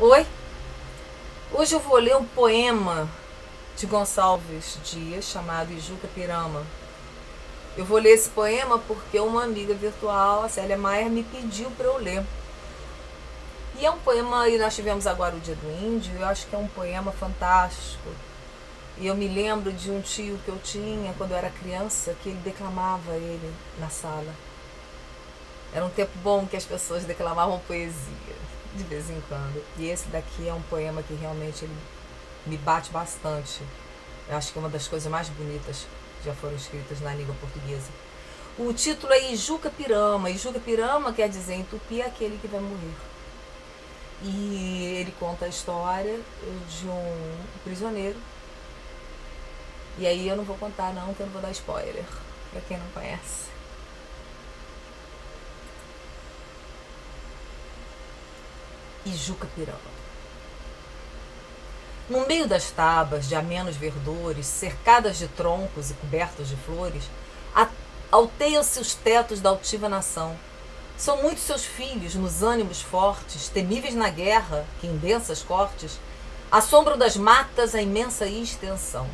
Oi? Hoje eu vou ler um poema de Gonçalves Dias chamado Ijuca Pirama. Eu vou ler esse poema porque uma amiga virtual, a Célia Maier, me pediu para eu ler. E é um poema, e nós tivemos agora o Dia do Índio, eu acho que é um poema fantástico. E eu me lembro de um tio que eu tinha quando eu era criança, que ele declamava ele na sala. Era um tempo bom que as pessoas declamavam poesia de vez em quando. E esse daqui é um poema que realmente me bate bastante. Eu acho que é uma das coisas mais bonitas que já foram escritas na língua portuguesa. O título é Ijuca Pirama. Ijuca Pirama quer dizer em tupi é aquele que vai morrer. E ele conta a história de um prisioneiro. E aí eu não vou contar não, que eu não vou dar spoiler, para quem não conhece. Ijuca Pirama. No meio das tabas de amenos verdores, cercadas de troncos e cobertas de flores, alteiam-se os tetos da altiva nação. São muitos seus filhos, nos ânimos fortes, temíveis na guerra, que em densas cortes assombram das matas a imensa extensão.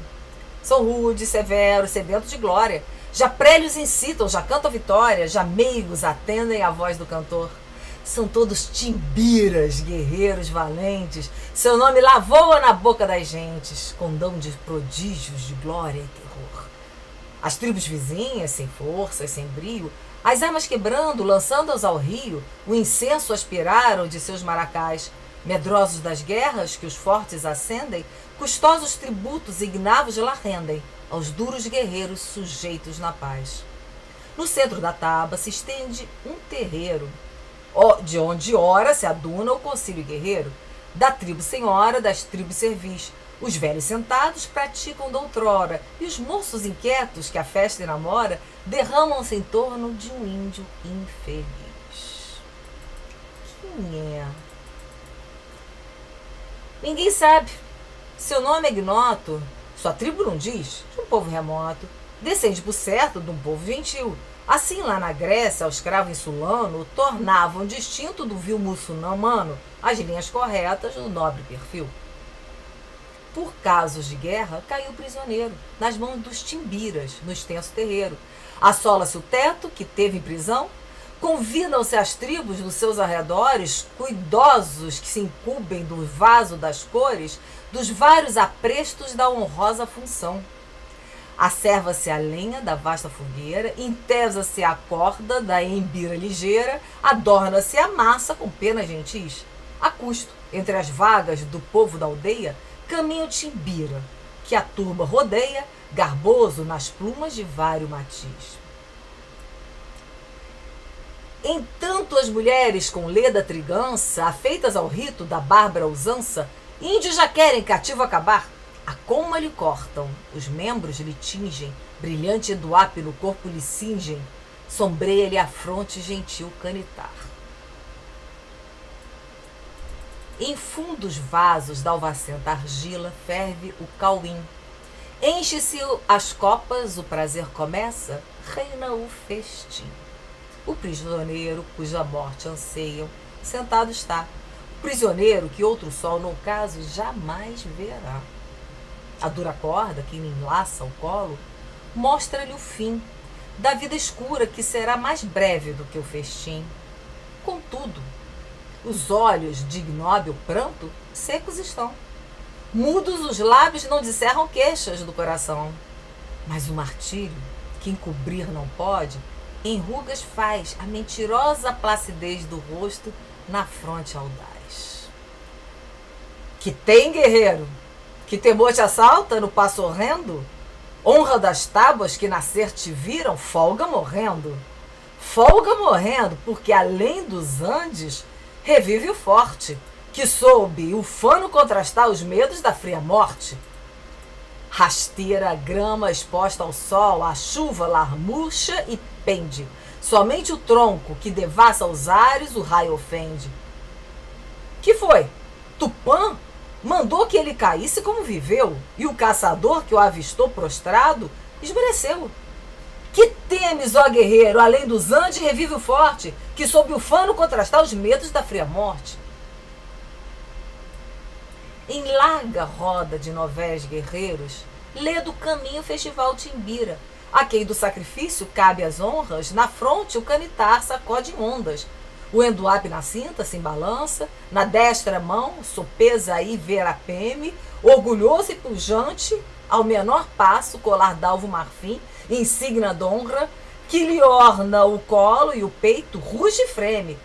São rudes, severos, sedentos de glória, já prélios incitam, já cantam vitória, já meigos atendem à voz do cantor. São todos timbiras, guerreiros valentes. Seu nome lá voa na boca das gentes, com dom de prodígios de glória e terror. As tribos vizinhas, sem força e sem brio, as armas quebrando, lançando-as ao rio, o incenso aspiraram de seus maracás. Medrosos das guerras que os fortes acendem, custosos tributos ignavos lá rendem aos duros guerreiros sujeitos na paz. No centro da taba se estende um terreiro, de onde ora se aduna o concílio guerreiro, da tribo senhora, das tribos servis. Os velhos sentados praticam doutrora, e os moços inquietos que a festa enamora derramam-se em torno de um índio infeliz. Quem é? Ninguém sabe. Seu nome é ignoto, sua tribo não diz, de um povo remoto. Descende por certo de um povo gentil, Assim, lá na Grécia, o escravo insulano tornavam distinto do vil muçulmano as linhas corretas do nobre perfil. Por casos de guerra, caiu prisioneiro nas mãos dos timbiras, no extenso terreiro. Assola-se o teto, que teve em prisão, convidam-se as tribos dos seus arredores, cuidosos que se incumbem do vaso das cores, dos vários aprestos da honrosa função. Acerva-se a lenha da vasta fogueira, entesa-se a corda da embira ligeira, adorna-se a massa com penas gentis. A custo, entre as vagas do povo da aldeia, caminha o timbira, que a turba rodeia, garboso nas plumas de vário matiz. Entanto, as mulheres com leda trigança, afeitas ao rito da bárbara usança, índios já querem cativo acabar a coma lhe cortam, os membros lhe tingem, brilhante eduape no corpo lhe cingem, sombreia-lhe a fronte gentil canitar. Em fundos vasos da alvacenta argila ferve o cauim. Enche-se as copas, o prazer começa, reina o festim. O prisioneiro, cuja morte anseiam, sentado está. O prisioneiro que outro sol, no caso, jamais verá. A dura corda que lhe enlaça o colo mostra-lhe o fim da vida escura que será mais breve do que o festim. Contudo, os olhos de ignóbil pranto secos estão. Mudos os lábios não disserram queixas do coração. Mas o martírio, que encobrir não pode, enrugas faz a mentirosa placidez do rosto na fronte audaz. Que tem, guerreiro, que temor te assalta no passo horrendo? Honra das tábuas que nascer te viram, folga morrendo. Folga morrendo, porque além dos Andes, revive o forte, que soube ufano contrastar os medos da fria morte. Rasteira grama exposta ao sol, a chuva larmurcha e pende. Somente o tronco que devassa os ares o raio ofende. Que foi? Tupã mandou que ele caísse como viveu, e o caçador que o avistou prostrado esmereceu. Que temes, ó guerreiro, além dos Andes revive o forte, que sob o fano contrastar os medos da fria morte. em larga roda de novéis guerreiros, lê do caminho o festival Timbira. A quem do sacrifício cabe as honras, na fronte o canitar sacode ondas. O enduape na cinta se embalança, na destra mão sopesa aí verapeme, orgulhoso e pujante, ao menor passo, colar d'alvo marfim, insígnia d'honra, que lhe orna o colo e o peito, ruge e freme.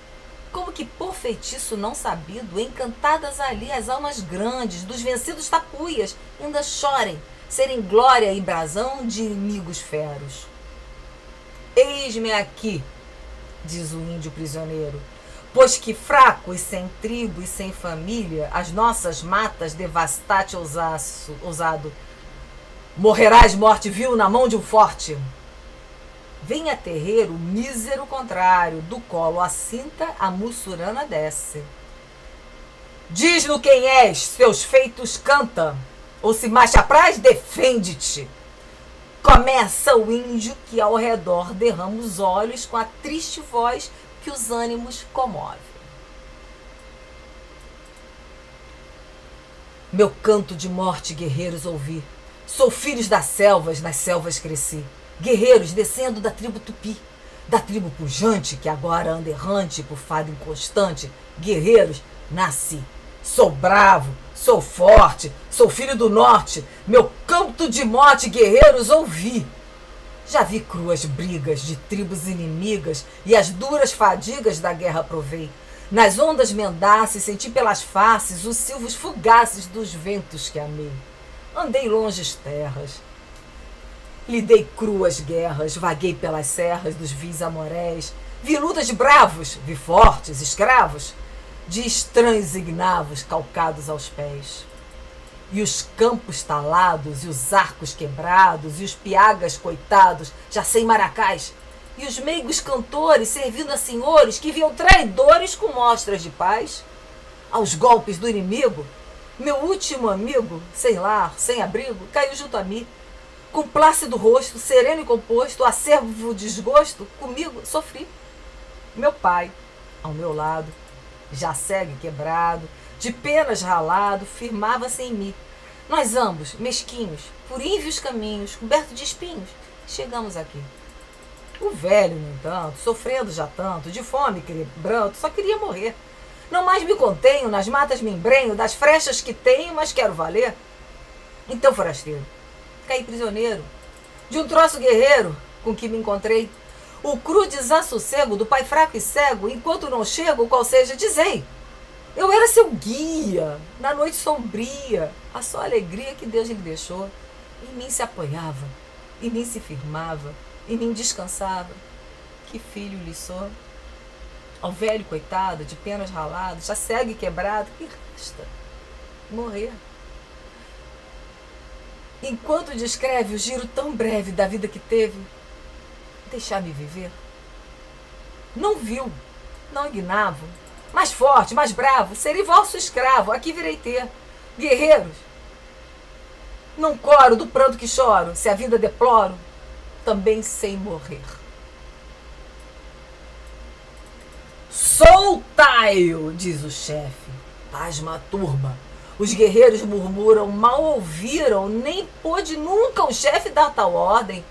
Como que por feitiço não sabido, encantadas ali as almas grandes dos vencidos tapuias, ainda chorem, serem glória e brasão de inimigos feros. Eis-me aqui, diz o índio prisioneiro, pois que fraco e sem tribo e sem família, as nossas matas devastate ousado, morrerás morte vil na mão de um forte. Vem a terreiro mísero contrário, do colo a cinta, a mussurana desce. Diz-no quem és, seus feitos canta, ou se mais apraz, defende-te. Começa o índio que ao redor derrama os olhos com a triste voz que os ânimos comove. Meu canto de morte, guerreiros, ouvi. Sou filhos das selvas, nas selvas cresci guerreiros descendo da tribo tupi, da tribo pujante, que agora anda errante por fado inconstante. Guerreiros, nasci. Sou bravo, sou forte, sou filho do norte. Meu canto de morte, guerreiros, ouvi. Já vi cruas brigas de tribos inimigas e as duras fadigas da guerra provei. Nas ondas mendaces senti pelas faces os silvos fugaces dos ventos que amei. Andei longes terras, Lidei cruas guerras, vaguei pelas serras dos vis amoréis, vi lutas de bravos, vi fortes escravos, de estranhos ignavos calcados aos pés. E os campos talados, e os arcos quebrados, e os piagas coitados, já sem maracás, e os meigos cantores servindo a senhores que viam traidores com mostras de paz. Aos golpes do inimigo, meu último amigo, sem lar, sem abrigo, caiu junto a mim com plácido rosto, sereno e composto, acervo desgosto, comigo sofri. Meu pai, ao meu lado, já segue quebrado, de penas ralado, firmava-se em mim. Nós ambos, mesquinhos, por ínvios caminhos, cobertos de espinhos, chegamos aqui. O velho, no entanto, sofrendo já tanto, de fome, quebrando, só queria morrer. Não mais me contenho, nas matas me embrenho, das frechas que tenho, mas quero valer. Então, forasteiro, caí prisioneiro de um troço guerreiro com que me encontrei. O cru desassossego do pai fraco e cego, enquanto não chego, qual seja, dizei. Eu era seu guia, na noite sombria, a só alegria que Deus lhe deixou. Em mim se apoiava, em mim se firmava, em mim descansava. Que filho lhe sou. Ao velho coitado, de penas raladas, já segue quebrado, que resta? Morrer enquanto descreve o giro tão breve da vida que teve, deixar-me viver. Não viu, não ignavo, mais forte, mais bravo, serei vosso escravo, aqui virei ter. Guerreiros, não coro do pranto que choro, se a vida deploro, também sem morrer. Soltai-o, diz o chefe. Pasma a turba os guerreiros murmuram, mal ouviram, nem pôde nunca o chefe dar tal ordem.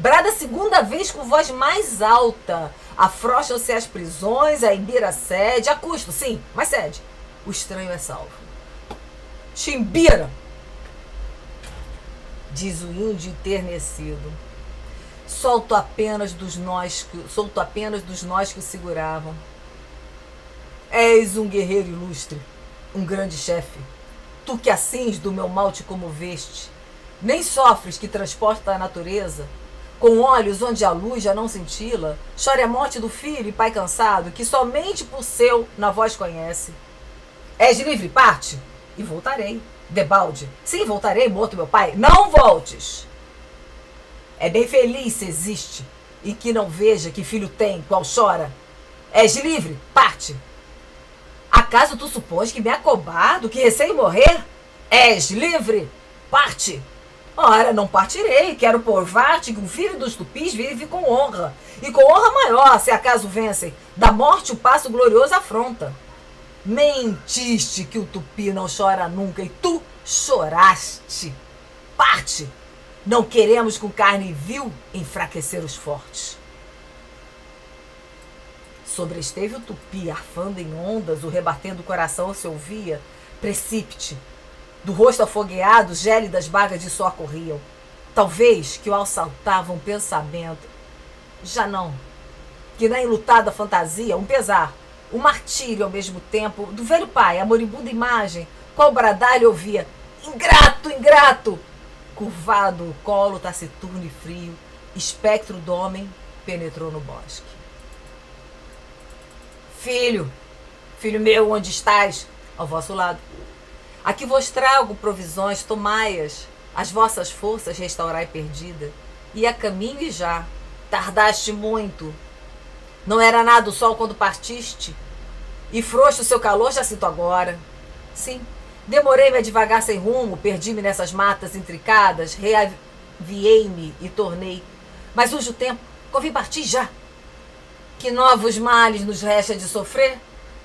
Brada segunda vez com voz mais alta. Afrouxam-se as prisões, a Imbira cede, a custo, sim, mas cede. O estranho é salvo. Chimbira! Diz o índio enternecido. Solto apenas dos nós, solto apenas dos nós que o seguravam. És um guerreiro ilustre, um grande chefe Tu que assim do meu mal te comoveste, nem sofres que transporta a natureza, com olhos onde a luz já não cintila, chore a morte do filho e pai cansado, que somente por seu na voz conhece. És livre, parte, e voltarei. Debalde, sim, voltarei, morto meu pai. Não voltes! É bem feliz se existe, e que não veja que filho tem, qual chora. És livre, parte, Acaso tu supões que me acobardo, que receio morrer? És livre? Parte! Ora, não partirei, quero provar-te que o filho dos tupis vive com honra, e com honra maior, se acaso vencem. Da morte o passo glorioso afronta. Mentiste que o tupi não chora nunca e tu choraste. Parte! Não queremos com carne vil enfraquecer os fortes. Sobresteve o tupi, arfando em ondas, o rebatendo coração se ouvia. Precípite. Do rosto afogueado, gélidas bagas de suor corriam. Talvez que o assaltava um pensamento. Já não. Que na enlutada fantasia, um pesar, um martírio ao mesmo tempo, do velho pai, a moribunda imagem, qual bradalho ouvia: Ingrato, ingrato! Curvado o colo taciturno e frio, espectro do homem penetrou no bosque. Filho, filho meu, onde estás? Ao vosso lado. Aqui vos trago provisões, tomai-as, as vossas forças restaurai perdida. E a caminho e já, tardaste muito. Não era nada o sol quando partiste, e frouxo o seu calor já sinto agora. Sim, demorei-me a devagar sem rumo, perdi-me nessas matas intricadas, reaviei-me e tornei. Mas hoje o tempo, convém partir já. Que novos males nos resta de sofrer?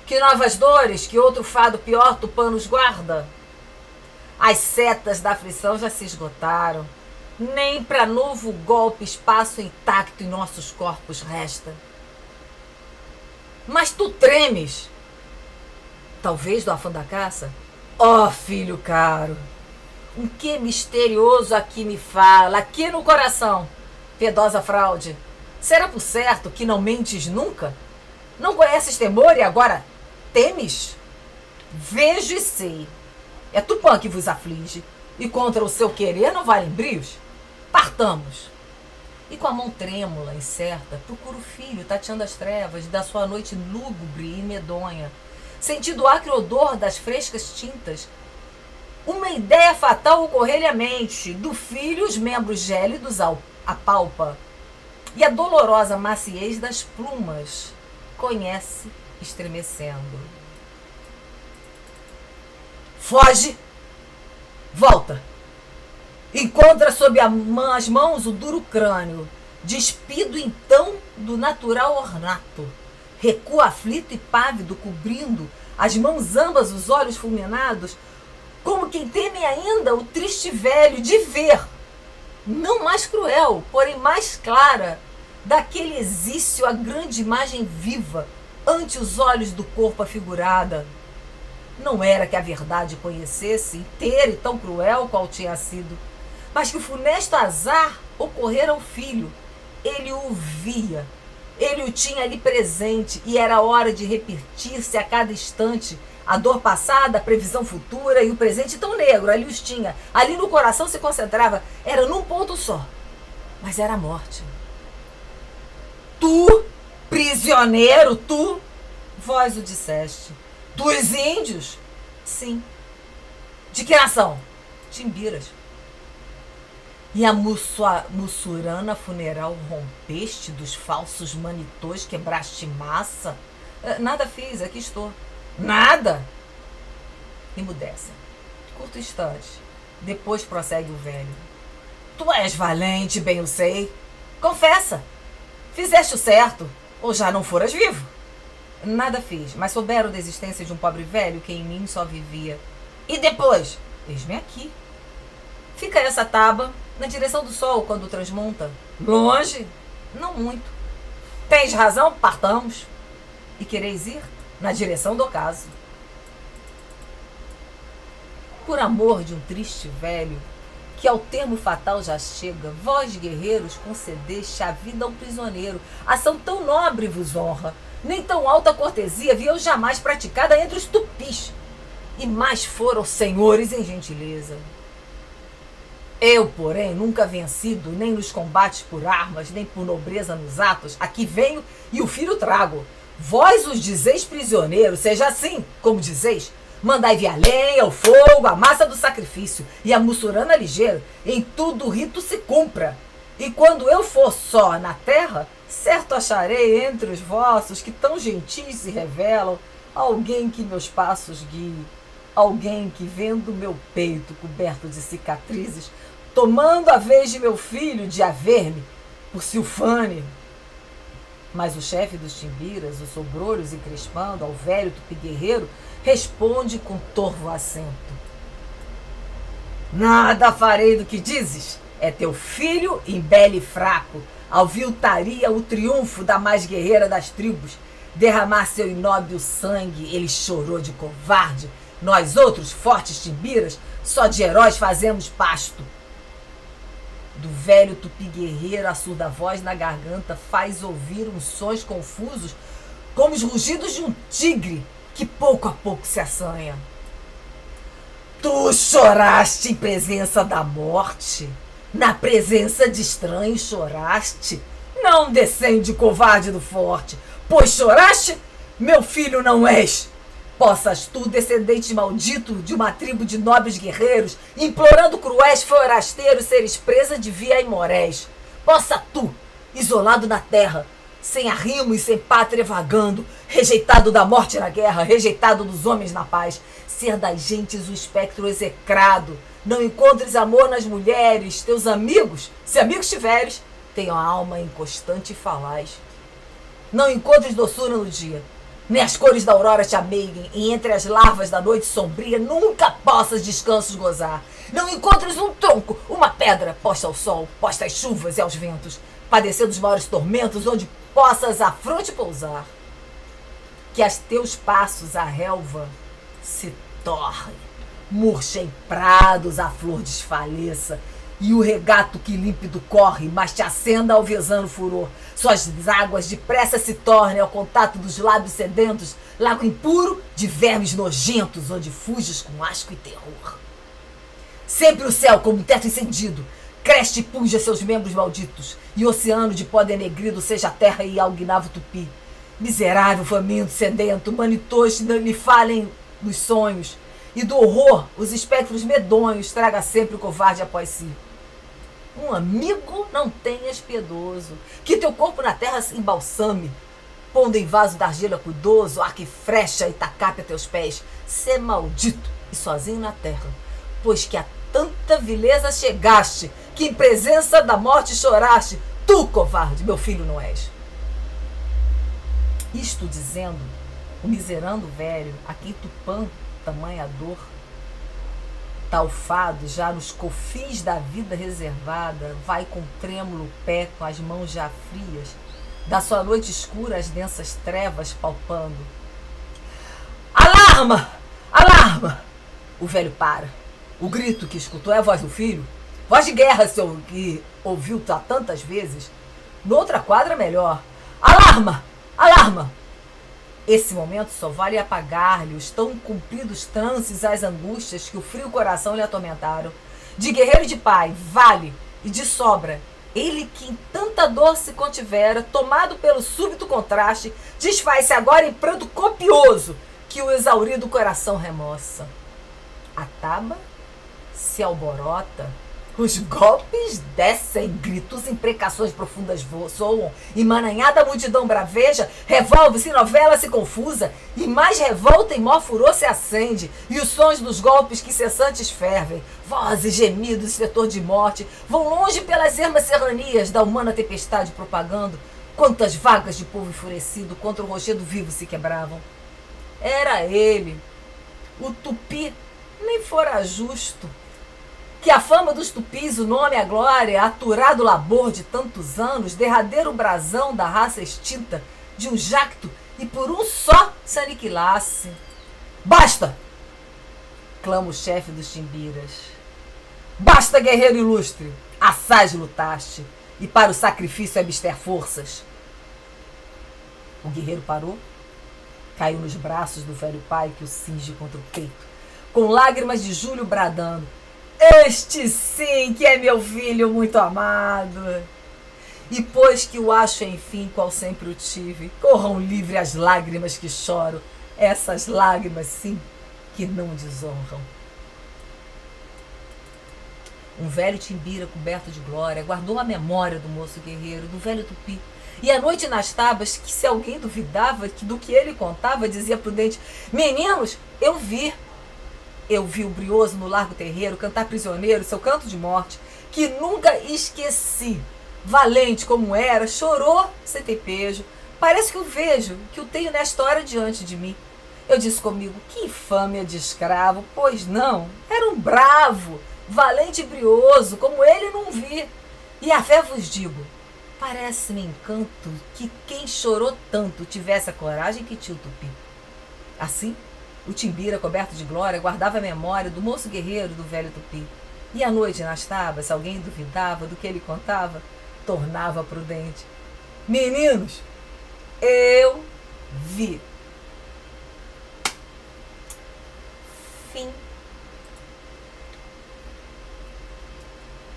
Que novas dores, que outro fado pior Tupã nos guarda? As setas da aflição já se esgotaram. Nem para novo golpe espaço intacto em nossos corpos resta. Mas tu tremes. Talvez do afã da caça? Ó oh, filho caro, um que misterioso aqui me fala, aqui no coração. Piedosa fraude, será por certo que não mentes nunca? Não conheces temor e agora temes? Vejo e sei. É Tupã que vos aflige, e contra o seu querer não valem brios? Partamos. E com a mão trêmula, incerta, procura o filho, tateando as trevas da sua noite lúgubre e medonha, sentindo o acre odor das frescas tintas. Uma ideia fatal ocorrer-lhe à mente, do filho os membros gélidos ao, apalpa, e a dolorosa maciez das plumas conhece estremecendo. Foge! Volta! Encontra sob as mãos o duro crânio, despido então do natural ornato. Recua aflito e pávido, cobrindo as mãos ambas os olhos fulminados, como quem teme ainda o triste velho de ver, não mais cruel, porém mais clara, daquele exício a grande imagem viva ante os olhos do corpo afigurada. Não era que a verdade conhecesse, inteira e tão cruel qual tinha sido mas que o funesto azar ocorrera ao filho. Ele o via, ele o tinha ali presente e era hora de repetir-se a cada instante a dor passada, a previsão futura e o presente tão negro. Ali os tinha, ali no coração se concentrava, era num ponto só, mas era a morte. Prisioneiro, tu, vós o disseste. Dos índios? Sim. De que nação? Timbiras. E a mussua, mussurana funeral rompeste dos falsos manitôs, quebraste massa? Eh, nada fiz, aqui estou. Nada! Emudece. Curto instante. Depois prossegue o velho. Tu és valente, bem o sei. Confessa. Fizeste o certo, ou já não foras vivo? Nada fiz, mas souberam da existência de um pobre velho que em mim só vivia. E depois? Eis-me aqui. Fica essa tábua na direção do sol quando transmonta. Longe? Não muito. Tens razão, partamos. E quereis ir na direção do ocaso. Por amor de um triste velho, que ao termo fatal já chega, vós, guerreiros, concedeste a vida a um prisioneiro. Ação tão nobre vos honra, nem tão alta cortesia vi eu jamais praticada entre os tupis. E mais foram senhores em gentileza. Eu, porém, nunca vencido, nem nos combates por armas, nem por nobreza nos atos, aqui venho e o filho trago. Vós os dizeis prisioneiros, seja assim, como dizeis. Mandai-vi a lenha, o fogo, a massa do sacrifício e a mussurana ligeira, em tudo o rito se cumpra. E quando eu for só na terra, certo acharei entre os vossos que tão gentis se revelam alguém que meus passos guie, alguém que vendo meu peito coberto de cicatrizes tomando a vez de meu filho de haver-me por Silfane. Mas o chefe dos timbiras, os sobrolhos e crespando ao velho tupi guerreiro, responde com torvo acento. Nada farei do que dizes. É teu filho, embele fraco, alviltaria o triunfo da mais guerreira das tribos. Derramar seu inóbil sangue, ele chorou de covarde. Nós outros, fortes timbiras, só de heróis fazemos pasto. Do velho tupi guerreiro, a surda voz na garganta faz ouvir uns sons confusos, como os rugidos de um tigre que pouco a pouco se assanha. Tu choraste em presença da morte, na presença de estranhos choraste. Não descende, covarde do forte, pois choraste, meu filho não és. Possas tu, descendente maldito de uma tribo de nobres guerreiros, implorando cruéis forasteiros, seres presa de via e morés. Possa tu, isolado na terra, sem arrimo e sem pátria vagando, rejeitado da morte na guerra, rejeitado dos homens na paz, ser das gentes o espectro execrado. Não encontres amor nas mulheres, teus amigos, se amigos tiveres, tenham a alma inconstante e falaz. Não encontres doçura no dia, nem as cores da aurora te ameiguem, e entre as larvas da noite sombria nunca possas descansos gozar. Não encontres um tronco, uma pedra, posta ao sol, posta às chuvas e aos ventos, padecer dos maiores tormentos, onde possas a fronte pousar. Que as teus passos a relva se torre, murcha em prados a flor desfaleça, e o regato que límpido corre, mas te acenda alvezando furor. Suas águas depressa se tornem ao contato dos lábios sedentos, lago impuro de vermes nojentos, onde fuges com asco e terror. Sempre o céu como teto incendido, cresce e punja seus membros malditos, e oceano de pó denegrido seja a terra e algnavo tupi. Miserável, faminto, sedento, manitos não lhe falem nos sonhos, e do horror os espectros medonhos traga sempre o covarde após si. Um amigo não tenhas piedoso, que teu corpo na terra se embalsame, pondo em vaso da argila cuidoso, arco e frecha e tacape a teus pés, sê maldito e sozinho na terra, pois que a tanta vileza chegaste, que em presença da morte choraste, tu, covarde, meu filho não és. Isto dizendo, o miserando velho, a quem Tupã tamanha dor, talfado já nos cofins da vida reservada, vai com trêmulo pé, com as mãos já frias, da sua noite escura as densas trevas palpando. Alarma! Alarma! O velho para. O grito que escutou é a voz do filho. Voz de guerra, seu que ouviu tantas vezes. Noutra quadra melhor. Alarma! Alarma! Esse momento só vale apagar-lhe os tão cumpridos trances às angústias que o frio coração lhe atormentaram. De guerreiro de pai, vale e de sobra. Ele que em tanta dor se contivera, tomado pelo súbito contraste, desfaz-se agora em pranto copioso que o exaurido coração remoça. A taba se alborota os golpes descem, gritos, imprecações profundas soam, emaranhada multidão braveja, revolve-se, novela-se confusa, e mais revolta e mó furor se acende, e os sons dos golpes que cessantes fervem, vozes, gemidos, setor de morte, vão longe pelas ermas serranias da humana tempestade propagando, quantas vagas de povo enfurecido contra o rochedo vivo se quebravam. Era ele, o tupi, nem fora justo, que a fama dos tupis, o nome, a glória, aturado labor de tantos anos, derradeiro brasão da raça extinta, de um jacto, e por um só se aniquilasse. Basta! clama o chefe dos timbiras. Basta, guerreiro ilustre! Assaz lutaste, e para o sacrifício abster forças. O guerreiro parou, caiu nos braços do velho pai que o cinge contra o peito, com lágrimas de julho bradando. Este sim que é meu filho muito amado. E pois que o acho, enfim, qual sempre o tive, corram livre as lágrimas que choro, essas lágrimas, sim, que não desonram. Um velho timbira coberto de glória guardou a memória do moço guerreiro, do velho tupi. E à noite nas tabas, que se alguém duvidava do que ele contava, dizia prudente: Meninos, eu vi eu vi o brioso no largo terreiro cantar prisioneiro seu canto de morte, que nunca esqueci. Valente como era, chorou sem ter pejo, Parece que eu vejo, que o tenho nesta hora diante de mim. Eu disse comigo, que infâmia de escravo, pois não, era um bravo, valente e brioso, como ele não vi. E a fé vos digo, parece-me encanto que quem chorou tanto tivesse a coragem que tio Tupi. Assim, o Timbira, coberto de glória, guardava a memória do moço guerreiro do velho Tupi. E à noite nas tabas, se alguém duvidava do que ele contava, tornava prudente. Meninos, eu vi. Fim.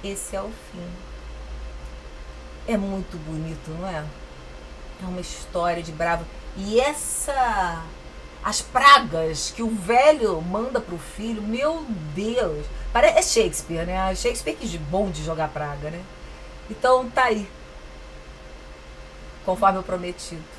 Esse é o fim. É muito bonito, não é? É uma história de bravo. E essa. As pragas que o velho manda pro filho, meu Deus. Parece, é Shakespeare, né? Shakespeare que de bom de jogar praga, né? Então tá aí. Conforme o prometido.